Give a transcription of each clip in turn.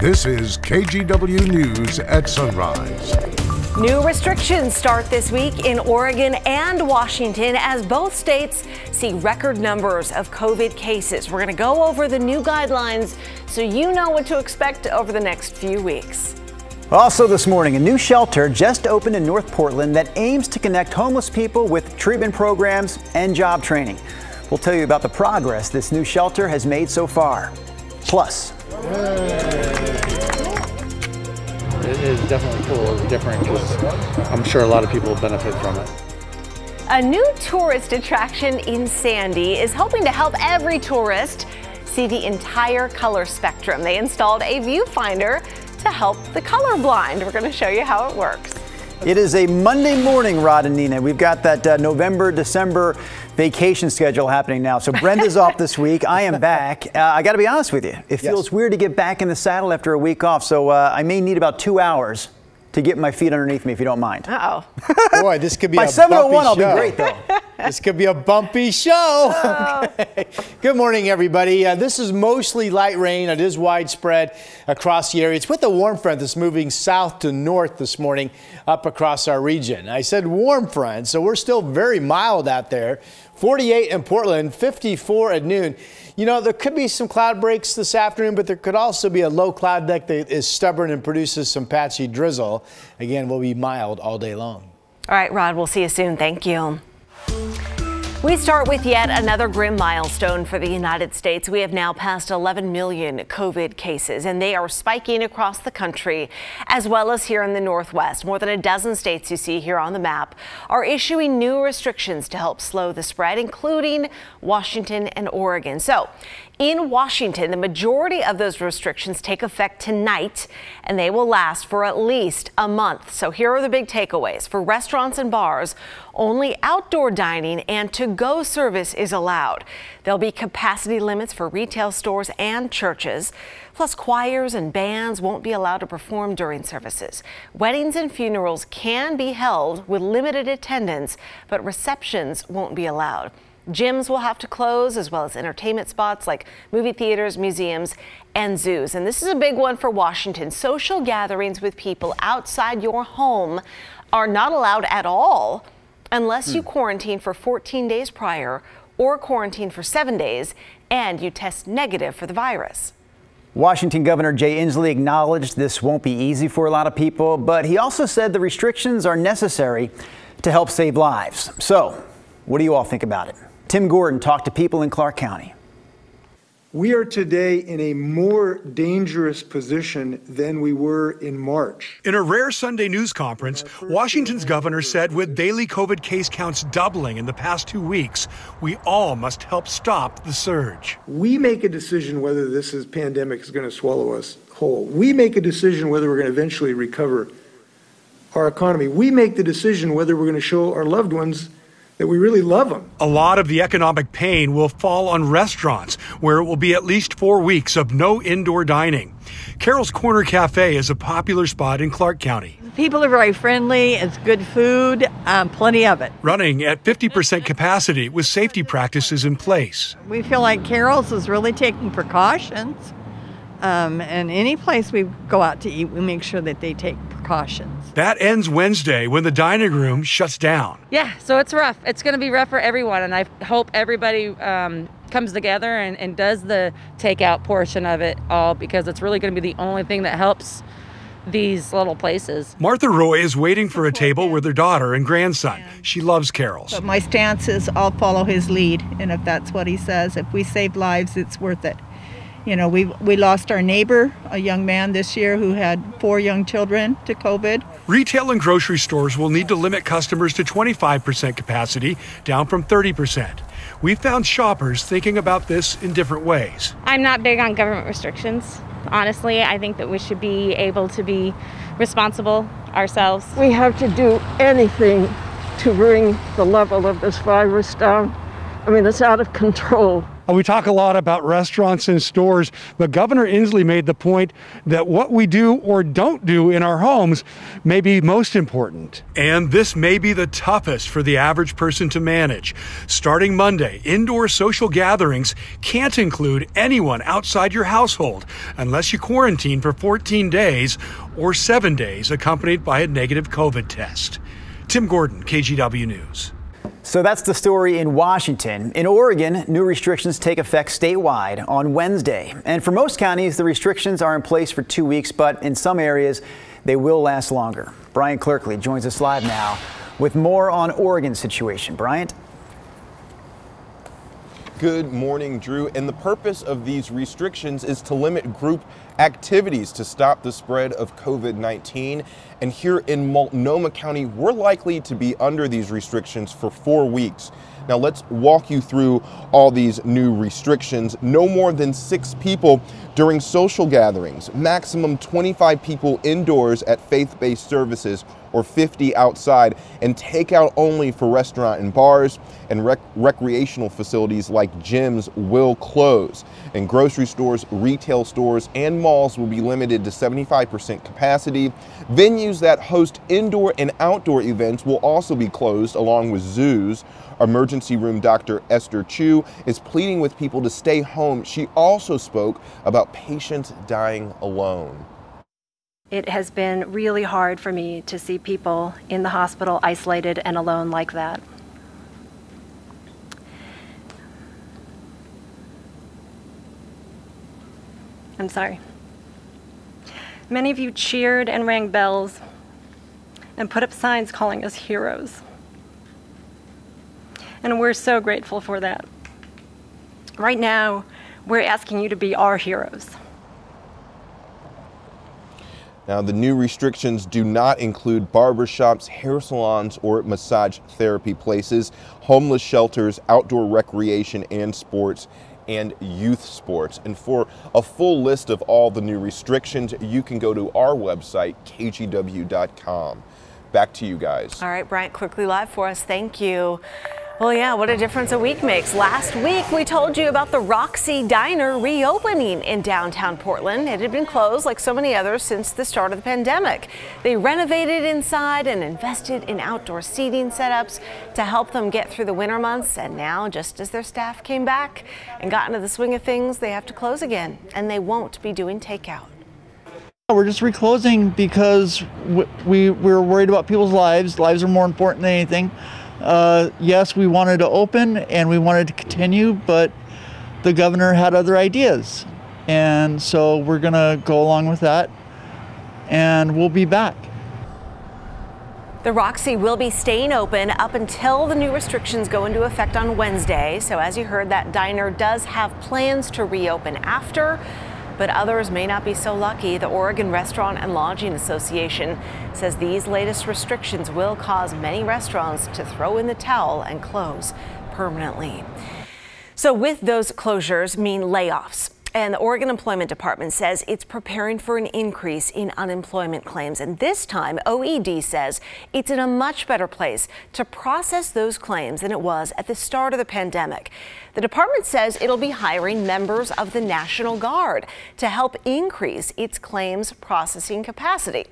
This is KGW News at Sunrise. New restrictions start this week in Oregon and Washington as both states see record numbers of COVID cases. We're going to go over the new guidelines so you know what to expect over the next few weeks. Also, this morning, a new shelter just opened in North Portland that aims to connect homeless people with treatment programs and job training. We'll tell you about the progress this new shelter has made so far. Plus, it is definitely cool different because I'm sure a lot of people benefit from it. A new tourist attraction in Sandy is hoping to help every tourist see the entire color spectrum. They installed a viewfinder to help the colorblind. We're going to show you how it works. It is a Monday morning, Rod and Nina. We've got that uh, November, December vacation schedule happening now. So Brenda's off this week. I am back. Uh, I got to be honest with you. It feels yes. weird to get back in the saddle after a week off. So uh, I may need about two hours to get my feet underneath me if you don't mind. oh Boy, this could be By a 701, I'll be great though. this could be a bumpy show. Oh. Okay. Good morning, everybody. Uh, this is mostly light rain. It is widespread across the area. It's with a warm front that's moving south to north this morning up across our region. I said warm front, so we're still very mild out there. 48 in Portland, 54 at noon. You know, there could be some cloud breaks this afternoon, but there could also be a low cloud deck that is stubborn and produces some patchy drizzle. Again, we'll be mild all day long. All right, Rod, we'll see you soon. Thank you. We start with yet another grim milestone for the United States. We have now passed 11 million COVID cases, and they are spiking across the country as well as here in the Northwest. More than a dozen states you see here on the map are issuing new restrictions to help slow the spread, including Washington and Oregon. So in Washington, the majority of those restrictions take effect tonight and they will last for at least a month. So here are the big takeaways. For restaurants and bars, only outdoor dining and to-go service is allowed. There'll be capacity limits for retail stores and churches. Plus, choirs and bands won't be allowed to perform during services. Weddings and funerals can be held with limited attendance, but receptions won't be allowed. Gyms will have to close, as well as entertainment spots like movie theaters, museums, and zoos. And this is a big one for Washington. Social gatherings with people outside your home are not allowed at all unless you hmm. quarantine for 14 days prior or quarantine for seven days and you test negative for the virus. Washington Governor Jay Inslee acknowledged this won't be easy for a lot of people, but he also said the restrictions are necessary to help save lives. So, what do you all think about it? Tim Gordon talked to people in Clark County. We are today in a more dangerous position than we were in March. In a rare Sunday news conference, Washington's governor said with daily COVID case counts doubling in the past two weeks, we all must help stop the surge. We make a decision whether this is pandemic is going to swallow us whole. We make a decision whether we're going to eventually recover our economy. We make the decision whether we're going to show our loved ones that we really love them. A lot of the economic pain will fall on restaurants, where it will be at least four weeks of no indoor dining. Carol's Corner Cafe is a popular spot in Clark County. People are very friendly, it's good food, um, plenty of it. Running at 50% capacity with safety practices in place. We feel like Carol's is really taking precautions. Um, and any place we go out to eat, we make sure that they take precautions. That ends Wednesday when the dining room shuts down. Yeah, so it's rough. It's going to be rough for everyone, and I hope everybody um, comes together and, and does the takeout portion of it all because it's really going to be the only thing that helps these little places. Martha Roy is waiting for a table with her daughter and grandson. She loves Carol's. But my stance is I'll follow his lead, and if that's what he says, if we save lives, it's worth it. You know, we we lost our neighbor, a young man this year who had four young children to COVID. Retail and grocery stores will need to limit customers to 25% capacity, down from 30%. We found shoppers thinking about this in different ways. I'm not big on government restrictions. Honestly, I think that we should be able to be responsible ourselves. We have to do anything to bring the level of this virus down. I mean, it's out of control. Uh, we talk a lot about restaurants and stores, but Governor Inslee made the point that what we do or don't do in our homes may be most important. And this may be the toughest for the average person to manage. Starting Monday, indoor social gatherings can't include anyone outside your household unless you quarantine for 14 days or seven days accompanied by a negative COVID test. Tim Gordon, KGW News. So that's the story in Washington. In Oregon, new restrictions take effect statewide on Wednesday. And for most counties, the restrictions are in place for two weeks, but in some areas, they will last longer. Bryant Clerkley joins us live now with more on Oregon's situation. Bryant? Good morning, Drew. And the purpose of these restrictions is to limit group activities to stop the spread of COVID 19. And here in Multnomah County, we're likely to be under these restrictions for four weeks. Now, let's walk you through all these new restrictions. No more than six people during social gatherings, maximum 25 people indoors at faith based services or 50 outside, and takeout only for restaurant and bars, and rec recreational facilities like gyms will close. And grocery stores, retail stores, and malls will be limited to 75% capacity. Venues that host indoor and outdoor events will also be closed, along with zoos. Emergency room doctor Esther Choo is pleading with people to stay home. She also spoke about patients dying alone. It has been really hard for me to see people in the hospital isolated and alone like that. I'm sorry. Many of you cheered and rang bells and put up signs calling us heroes. And we're so grateful for that. Right now, we're asking you to be our heroes. Now, the new restrictions do not include barbershops, hair salons, or massage therapy places, homeless shelters, outdoor recreation and sports, and youth sports. And for a full list of all the new restrictions, you can go to our website, kgw.com. Back to you guys. All right, Bryant, Clerkley live for us. Thank you. Well, yeah, what a difference a week makes. Last week, we told you about the Roxy Diner reopening in downtown Portland. It had been closed, like so many others, since the start of the pandemic. They renovated inside and invested in outdoor seating setups to help them get through the winter months. And now, just as their staff came back and got into the swing of things, they have to close again, and they won't be doing takeout. We're just reclosing because we, we're worried about people's lives. Lives are more important than anything uh, yes, we wanted to open and we wanted to continue, but the governor had other ideas. And so we're going to go along with that and we'll be back. The Roxy will be staying open up until the new restrictions go into effect on Wednesday. So, as you heard, that diner does have plans to reopen after but others may not be so lucky. The Oregon Restaurant and Lodging Association says these latest restrictions will cause many restaurants to throw in the towel and close permanently. So with those closures mean layoffs. And the Oregon Employment Department says it's preparing for an increase in unemployment claims. And this time, OED says it's in a much better place to process those claims than it was at the start of the pandemic. The department says it'll be hiring members of the National Guard to help increase its claims processing capacity.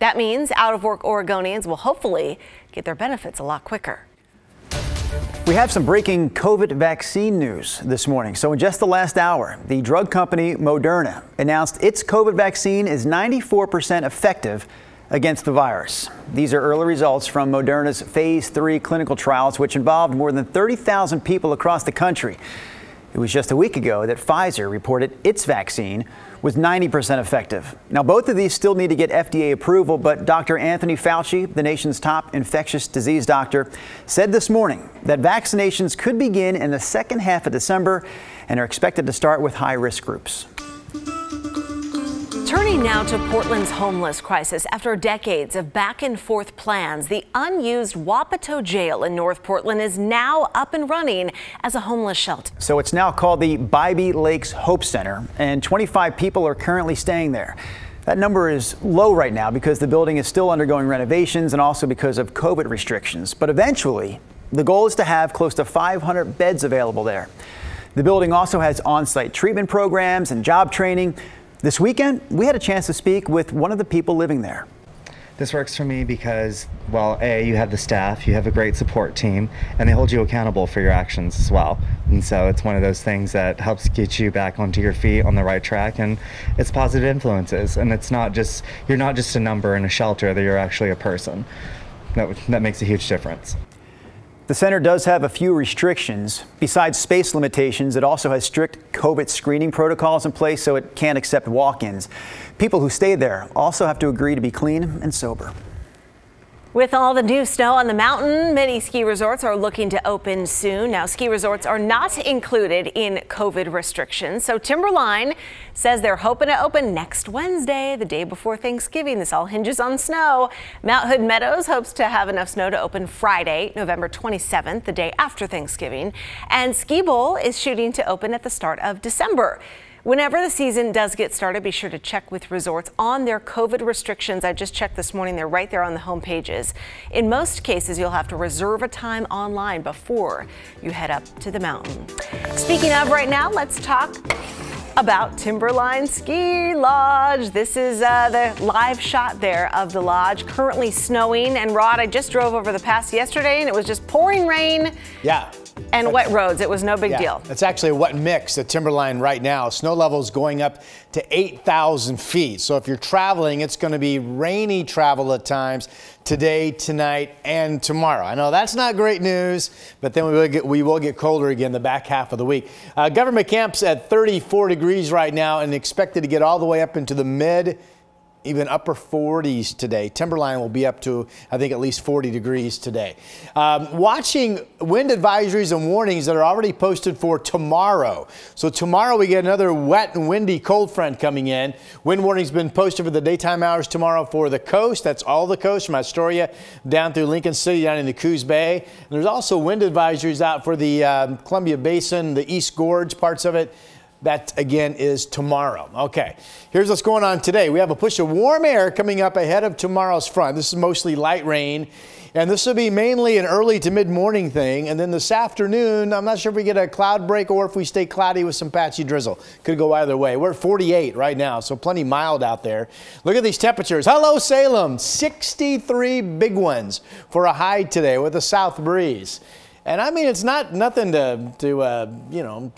That means out of work Oregonians will hopefully get their benefits a lot quicker. We have some breaking COVID vaccine news this morning. So in just the last hour, the drug company Moderna announced its COVID vaccine is 94% effective against the virus. These are early results from Moderna's phase three clinical trials, which involved more than 30,000 people across the country. It was just a week ago that Pfizer reported its vaccine was 90% effective. Now, both of these still need to get FDA approval, but Dr. Anthony Fauci, the nation's top infectious disease doctor, said this morning that vaccinations could begin in the second half of December and are expected to start with high risk groups. Turning now to Portland's homeless crisis. After decades of back and forth plans, the unused Wapato Jail in North Portland is now up and running as a homeless shelter. So it's now called the Bybee Lakes Hope Center, and 25 people are currently staying there. That number is low right now because the building is still undergoing renovations and also because of COVID restrictions. But eventually, the goal is to have close to 500 beds available there. The building also has on-site treatment programs and job training. This weekend, we had a chance to speak with one of the people living there. This works for me because, well, A, you have the staff, you have a great support team, and they hold you accountable for your actions as well. And so it's one of those things that helps get you back onto your feet on the right track, and it's positive influences. And it's not just, you're not just a number in a shelter, that you're actually a person. That, that makes a huge difference. The center does have a few restrictions. Besides space limitations, it also has strict COVID screening protocols in place so it can't accept walk-ins. People who stay there also have to agree to be clean and sober. With all the new snow on the mountain, many ski resorts are looking to open soon. Now, ski resorts are not included in COVID restrictions. So Timberline says they're hoping to open next Wednesday, the day before Thanksgiving. This all hinges on snow. Mount Hood Meadows hopes to have enough snow to open Friday, November 27th, the day after Thanksgiving. And Ski Bowl is shooting to open at the start of December. Whenever the season does get started, be sure to check with resorts on their COVID restrictions. I just checked this morning. They're right there on the home pages. In most cases, you'll have to reserve a time online before you head up to the mountain. Speaking of right now, let's talk about Timberline Ski Lodge. This is uh, the live shot there of the lodge. Currently snowing. And Rod, I just drove over the pass yesterday and it was just pouring rain. Yeah and wet roads. It was no big yeah, deal. It's actually a wet mix at Timberline right now. Snow levels going up to 8,000 feet. So if you're traveling, it's going to be rainy travel at times today, tonight, and tomorrow. I know that's not great news, but then we will get, we will get colder again the back half of the week. Uh, Government Camp's at 34 degrees right now and expected to get all the way up into the mid even upper 40s today. Timberline will be up to, I think, at least 40 degrees today. Um, watching wind advisories and warnings that are already posted for tomorrow. So tomorrow we get another wet and windy cold front coming in. Wind warnings been posted for the daytime hours tomorrow for the coast. That's all the coast from Astoria down through Lincoln City down into Coos Bay. And there's also wind advisories out for the um, Columbia Basin, the East Gorge parts of it. That again is tomorrow. Okay, here's what's going on today. We have a push of warm air coming up ahead of tomorrow's front. This is mostly light rain, and this will be mainly an early to mid morning thing. And then this afternoon, I'm not sure if we get a cloud break or if we stay cloudy with some patchy drizzle. Could go either way. We're at 48 right now, so plenty mild out there. Look at these temperatures. Hello, Salem, 63 big ones for a high today with a south breeze. And I mean, it's not nothing to, to uh, you know,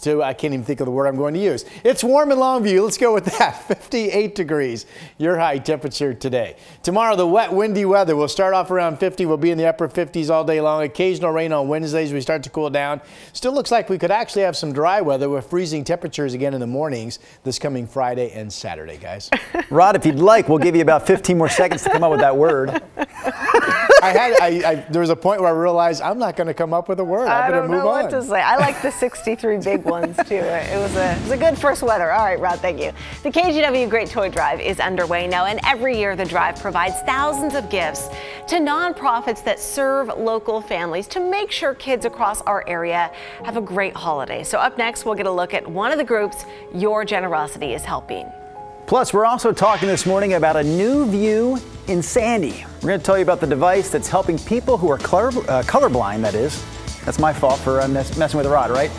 to, I can't even think of the word I'm going to use. It's warm in Longview. Let's go with that. 58 degrees, your high temperature today. Tomorrow, the wet, windy weather will start off around 50. We'll be in the upper 50s all day long. Occasional rain on Wednesdays. We start to cool down. Still looks like we could actually have some dry weather with freezing temperatures again in the mornings this coming Friday and Saturday, guys. Rod, if you'd like, we'll give you about 15 more seconds to come up with that word. I had, I, I, there was a point where I realized I'm not going to come up with a word. I, I better don't know move what on. to say. I like the 63 big ones too. It was a it was a good first weather. All right, Rod, thank you. The KGW Great Toy Drive is underway now, and every year the drive provides thousands of gifts to nonprofits that serve local families to make sure kids across our area have a great holiday. So up next, we'll get a look at one of the groups your generosity is helping. Plus, we're also talking this morning about a new view in Sandy. We're going to tell you about the device that's helping people who are color, uh, colorblind, that is. That's my fault for uh, mess- messing with the rod, right?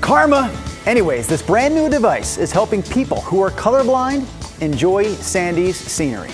Karma. Anyways, this brand new device is helping people who are colorblind enjoy Sandy's scenery.